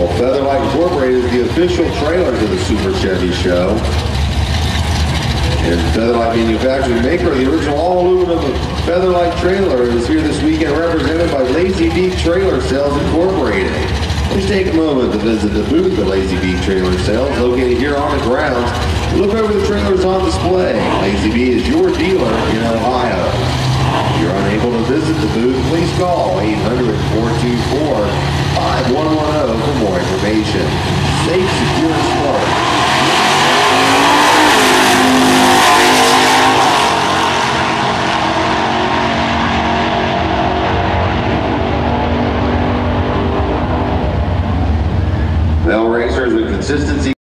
Incorporated is the official trailer to the Super Chevy Show. And Featherlite Manufacturing, maker the original all-aluminum Featherlite trailer, is here this weekend represented by Lazy Beak Trailer Sales Incorporated. Please take a moment to visit the booth at Lazy Beak Trailer Sales, located here on the grounds. Look over the trailers on display. Lazy Bee is your dealer in Ohio. If you're unable to visit the booth, please call 800-424-5110 information. Safe, secure, and. Bell Racers with consistency.